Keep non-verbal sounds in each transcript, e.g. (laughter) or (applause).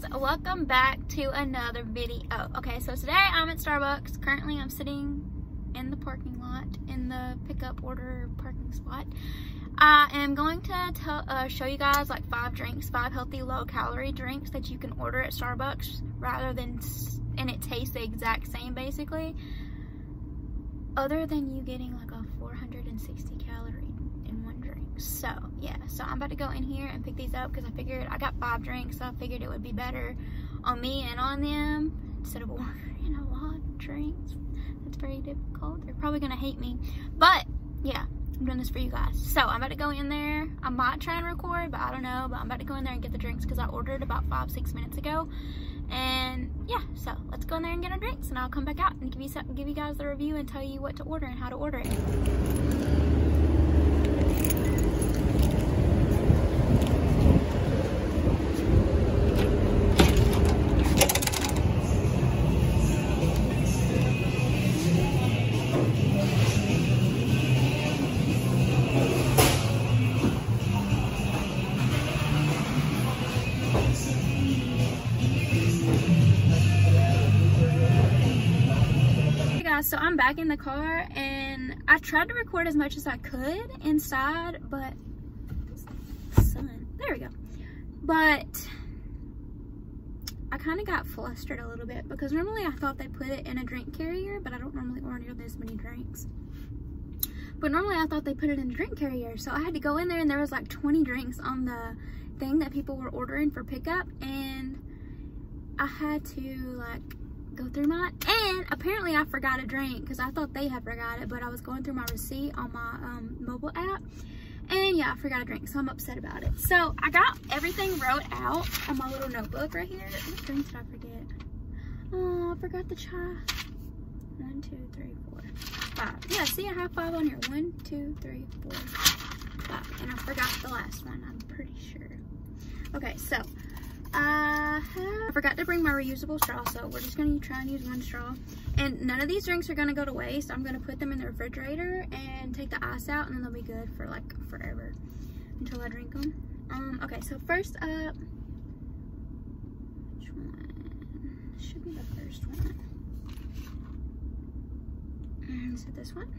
guys welcome back to another video. Okay so today i'm at starbucks. Currently i'm sitting in the parking lot in the pickup order parking spot. I am going to tell uh, show you guys like five drinks five healthy low calorie drinks that you can order at starbucks rather than and it tastes the exact same basically other than you getting like a 460 calorie so yeah so i'm about to go in here and pick these up because i figured i got five drinks so i figured it would be better on me and on them instead of (laughs) ordering a lot of drinks. That's very difficult. They're probably gonna hate me. But yeah i'm doing this for you guys. So i'm about to go in there. I might try and record but i don't know. But i'm about to go in there and get the drinks because i ordered about five six minutes ago. And yeah so let's go in there and get our drinks and i'll come back out and give you give you guys the review and tell you what to order and how to order it so I'm back in the car and I tried to record as much as I could inside, but sun, there we go. But I kind of got flustered a little bit because normally I thought they put it in a drink carrier, but I don't normally order this many drinks. But normally I thought they put it in a drink carrier. So I had to go in there and there was like 20 drinks on the thing that people were ordering for pickup. And I had to like go through mine. And apparently I forgot a drink because I thought they had forgot it, but I was going through my receipt on my um, mobile app. And yeah, I forgot a drink, so I'm upset about it. So I got everything wrote out on my little notebook right here. What drinks did I forget? Oh, I forgot the chai. One, two, three, four, five. Yeah, see, I have five on here. One, two, three, four, five. And I forgot the last one, I'm pretty sure. Okay, so have, I forgot to bring my reusable straw, so we're just to try and use one straw. And none of these drinks are to go to waste. I'm to put them in the refrigerator and take the ice out, and then they'll be good for like forever until I drink them. Um, okay, so first up, which one? Should be the first one. Is it this one?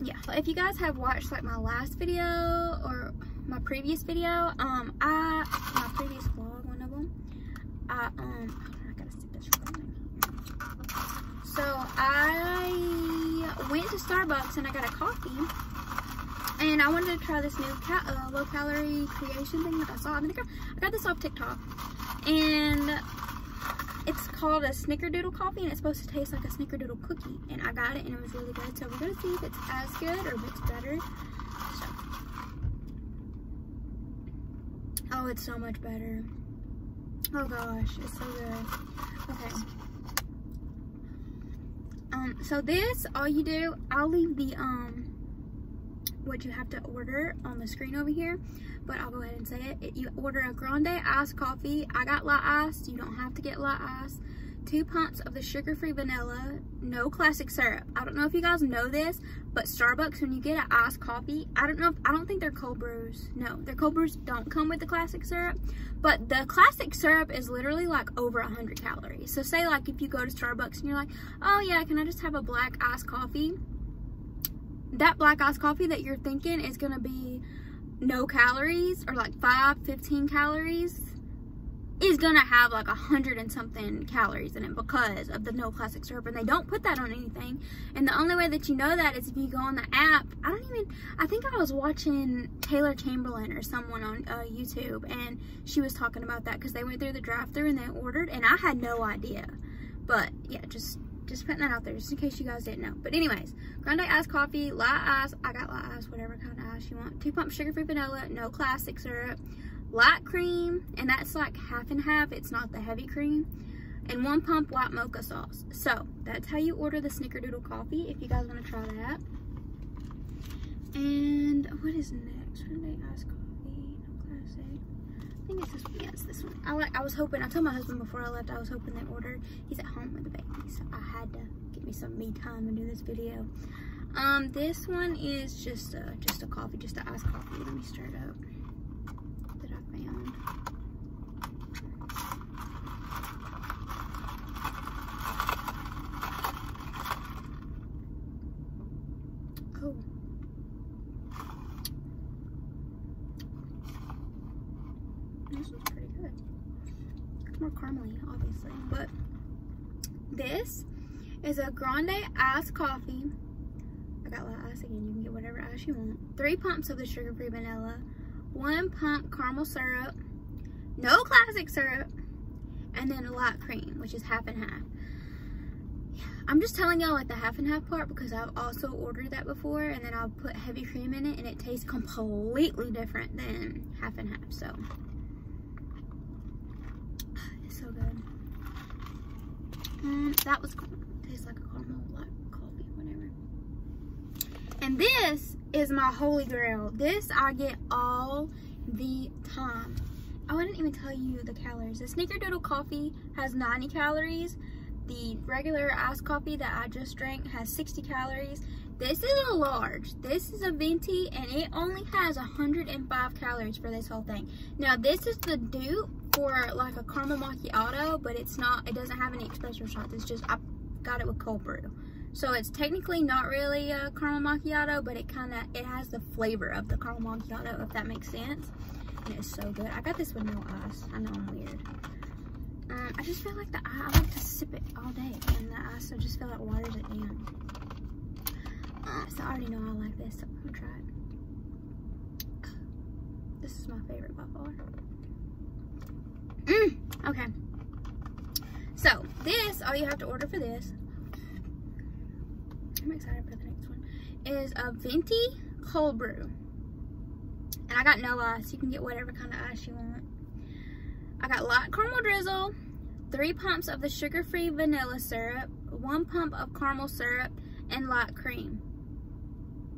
Yeah, if you guys have watched like my last video or my previous video, um, I, my previous vlog, one of them, I, um, I gotta stick this right So I went to Starbucks and I got a coffee. And I wanted to try this new uh, low calorie creation thing that I saw. I, mean, I, got, I got this off TikTok. And it's called a snickerdoodle coffee and it's supposed to taste like a snickerdoodle cookie. And I got it and it was really good. So we're gonna see if it's as good or if it's better. Oh, it's so much better. Oh gosh, it's so good. Okay. Um, so this, all you do, I'll leave the, um, what you have to order on the screen over here, but I'll go ahead and say it. it you order a grande iced coffee. I got light iced. You don't have to get light iced two pumps of the sugar-free vanilla, no classic syrup. I don't know if you guys know this, but Starbucks, when you get an iced coffee, I don't know if, I don't think they're cold brews, no, their cold brews don't come with the classic syrup, but the classic syrup is literally like over 100 calories. So say like if you go to Starbucks and you're like, oh yeah, can I just have a black iced coffee? That black iced coffee that you're thinking is gonna be no calories or like 5, 15 calories is gonna have like a hundred and something calories in it because of the no classic syrup and they don't put that on anything. And the only way that you know that is if you go on the app. I don't even i think i was watching taylor chamberlain or someone on uh, youtube and she was talking about that because they went through the drive through and they ordered and i had no idea. But yeah just just putting that out there just in case you guys didn't know. But anyways grande iced coffee light ice i got light ice whatever kind of ice you want. Two pump sugar free vanilla no classic syrup light cream, and that's like half and half. It's not the heavy cream. And one pump white mocha sauce. So that's how you order the snickerdoodle coffee if you guys want to try that. And what is next? Sunday iced coffee, classic. I think it's this one. Yeah, it's this one. I like. I was hoping. I told my husband before I left. I was hoping they ordered. He's at home with the baby, so I had to get me some me time and do this video. Um, this one is just a just a coffee, just an iced coffee. Let me stir it Oh. This one's pretty good. It's more caramely, obviously, but this is a grande iced coffee. I got a lot of ice again. You can get whatever ice you want. Three pumps of the sugar-free vanilla. One pump caramel syrup. No classic syrup. And then a light cream, which is half and half. I'm just telling y'all like the half and half part because I've also ordered that before and then I'll put heavy cream in it and it tastes completely different than half and half. So (sighs) it's so good. And that was tastes like a caramel like coffee, whatever. And this is my holy grail. This I get all the time. I wouldn't even tell you the calories. The Snickerdoodle coffee has 90 calories the regular iced coffee that I just drank has 60 calories. This is a large. This is a venti and it only has 105 calories for this whole thing. Now this is the dupe for like a caramel macchiato, but it's not, it doesn't have any espresso shots. It's just, I got it with cold brew. So it's technically not really a caramel macchiato, but it kind of, it has the flavor of the caramel macchiato, if that makes sense. And it's so good. I got this with no ice. I know I'm weird. Um, I just feel like the I like to sip it all day, and the ice I just feel like waters it down. Uh, so I already know I like this, so I'm gonna try it. This is my favorite by far. Mm, okay. So this, all you have to order for this, I'm excited for the next one, is a venti cold brew. And I got no ice. You can get whatever kind of ice you want. I got light caramel drizzle, three pumps of the sugar-free vanilla syrup, one pump of caramel syrup, and light cream.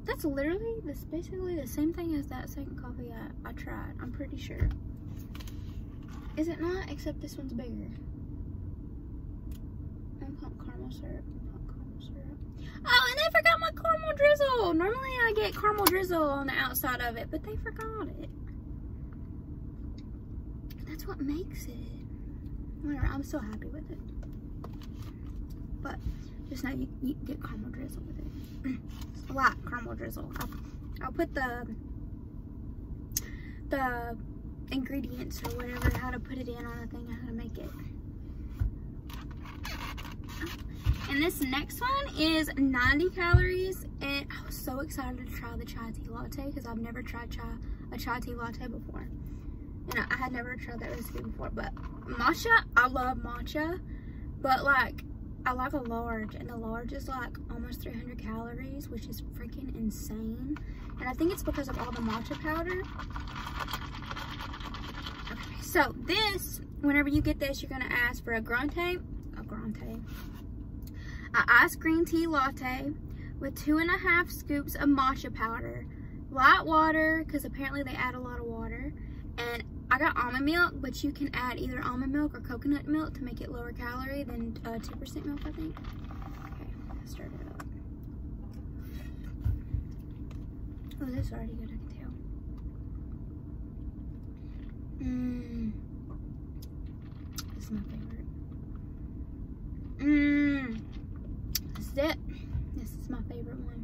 That's literally, this basically the same thing as that second coffee I, I tried, I'm pretty sure. Is it not? Except this one's bigger. One pump caramel syrup, one pump caramel syrup. Oh, and they forgot my caramel drizzle. Normally I get caramel drizzle on the outside of it, but they forgot it that's what makes it. Whatever, I'm so happy with it. But just now you, you get caramel drizzle with it. a lot caramel drizzle. I'll, I'll put the the ingredients or whatever, how to put it in on the thing, how to make it. And this next one is 90 calories. And I was so excited to try the chai tea latte because I've never tried chai, a chai tea latte before and I, I had never tried that recipe before, but matcha, I love matcha, but like, I like a large, and the large is like almost 300 calories, which is freaking insane. And I think it's because of all the matcha powder. Okay, so this, whenever you get this, you're gonna ask for a grande, a grande, a iced green tea latte with two and a half scoops of matcha powder, light water, because apparently they add a lot of water, and I got almond milk, but you can add either almond milk or coconut milk to make it lower calorie than 2% uh, milk, I think. Okay, start it up. Oh, this is already good, I can tell. Mmm. This is my favorite. Mmm. This is it. This my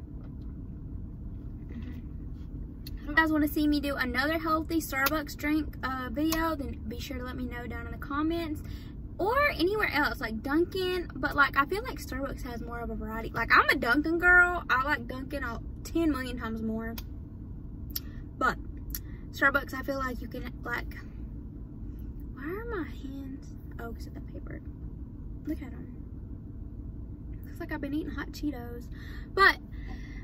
you guys want to see me do another healthy Starbucks drink uh, video, then be sure to let me know down in the comments. Or anywhere else, like Dunkin', but like I feel like Starbucks has more of a variety. Like I'm a Dunkin' girl. I like Dunkin' 10 million times more. But Starbucks, I feel like you can like, why are my hands? Oh, because of the paper. Look at them. Looks like I've been eating hot Cheetos. But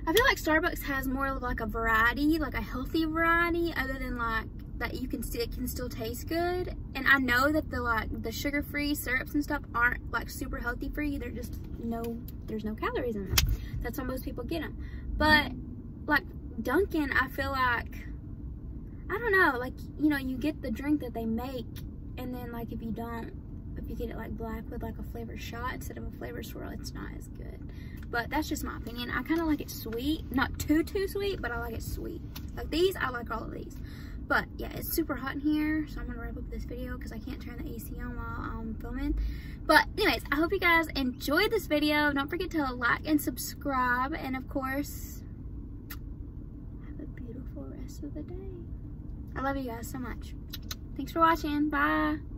I feel like Starbucks has more of like a variety, like a healthy variety, other than like that you can still can still taste good. And I know that the like the sugar-free syrups and stuff aren't like super healthy for you. They're just no, there's no calories in them. That's why most people get them. But like Dunkin', I feel like I don't know, like you know, you get the drink that they make, and then like if you don't, if you get it like black with like a flavor shot instead of a flavor swirl, it's not as good but that's just my opinion. I kind of like it sweet, not too, too sweet, but I like it sweet. Like these, I like all of these. But yeah, it's super hot in here, so I'm gonna wrap up this video because I can't turn the AC on while I'm filming. But anyways, I hope you guys enjoyed this video. Don't forget to like and subscribe, and of course, have a beautiful rest of the day. I love you guys so much. Thanks for watching. Bye.